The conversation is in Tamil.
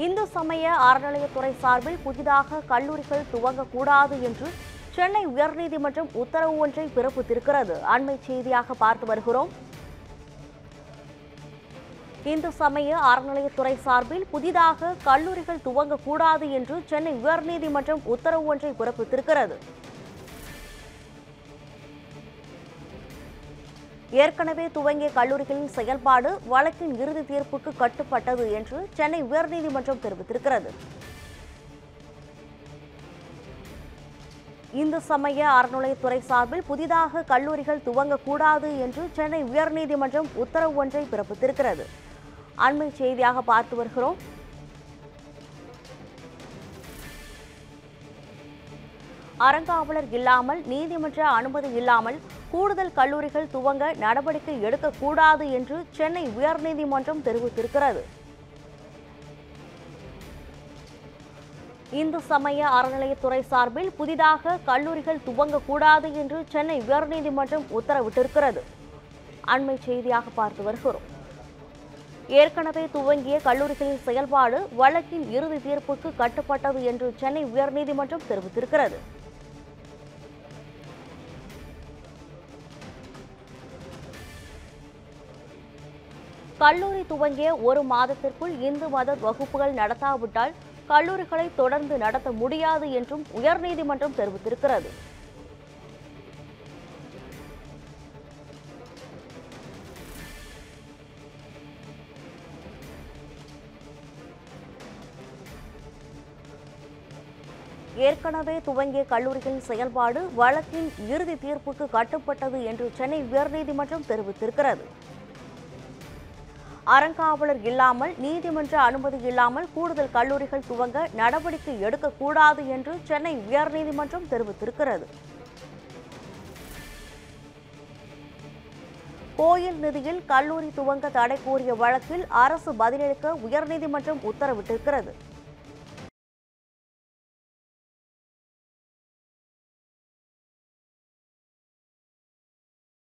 இந்து சமய அறநிலையத்துறை சார்பில் புதிதாக கல்லூரிகள் துவங்கக்கூடாது என்று சென்னை உயர்நீதிமன்றம் உத்தரவு ஒன்றை பிறப்பித்திருக்கிறது. அண்மை செய்தியாக பார்த்து வருகிறோம். இந்து சமய அறநிலையத்துறை சார்பில் புதிதாக கல்லூரிகள் துவங்கக்கூடாது என்று சென்னை உயர்நீதிமன்றம் உத்தரவு ஒன்றை பிறப்பித்திருக்கிறது. ஏற்கனவே துவங்கிய கல்லூரிகளின் செயல்பாடு வழக்கின் இறுதி தீர்ப்புக்கு கட்டுப்பட்டது என்று சென்னை உயர்நீதிமன்றம் தெரிவித்திருக்கிறது. இந்து சமய அறநிலையத்துறை சார்பில் புதிதாக கல்லூரிகள் துவங்கக்கூடாது என்று சென்னை உயர்நீதிமன்றம் உத்தரவு ஒன்றை பிறப்பித்திருக்கிறது. அண்மை செய்தியாக பார்த்து வருகிறோம். அறங்காவலர் இல்லாமல் நீதிமன்ற அனுமதி இல்லாமல் கூடுதல் கல்லூரிகள் துவங்க நடவடிக்கை எடுக்கக்கூடாது என்று சென்னை உயர்நீதிமன்றம் தெரிவித்திருக்கிறது. இந்து சமய அறநிலையத்துறை சார்பில் புதிதாக கல்லூரிகள் துவங்கக்கூடாது என்று சென்னை உயர்நீதிமன்றம் உத்தரவிட்டிருக்கிறது. அண்மை செய்தியாக பார்த்து வருகிறோம். ஏற்கனவே துவங்கிய கல்லூரிகளின் செயல்பாடு வழக்கின் இறுதி தீர்ப்புக்கு கட்டுப்பட்டது என்று சென்னை உயர்நீதிமன்றம் தெரிவித்திருக்கிறது. கல்லூரி துவங்கிய ஒரு மாதத்திற்குள் இந்து மத வகுப்புகள் நடத்தாவிட்டால் கல்லூரிகளை தொடர்ந்து நடத்த முடியாது என்றும் உயர்நீதிமன்றம் தெரிவித்திருக்கிறது. ஏற்கனவே துவங்கிய கல்லூரிகளின் செயல்பாடு வழக்கின் இறுதி தீர்ப்புக்கு கட்டுப்பட்டது என்று சென்னை உயர்நீதிமன்றம் தெரிவித்திருக்கிறது. அறங்காவலர் இல்லாமல் நீதிமன்ற அனுமதி இல்லாமல் கூடுதல் கல்லூரிகள் துவங்க நடவடிக்கை எடுக்கக்கூடாது என்று சென்னை உயர்நீதிமன்றம் தெரிவித்திருக்கிறது. கோயில் நிதியில் கல்லூரி துவங்க தடை கோரிய வழக்கில் அரசு பதிலளிக்க உயர்நீதிமன்றம் உத்தரவிட்டிருக்கிறது.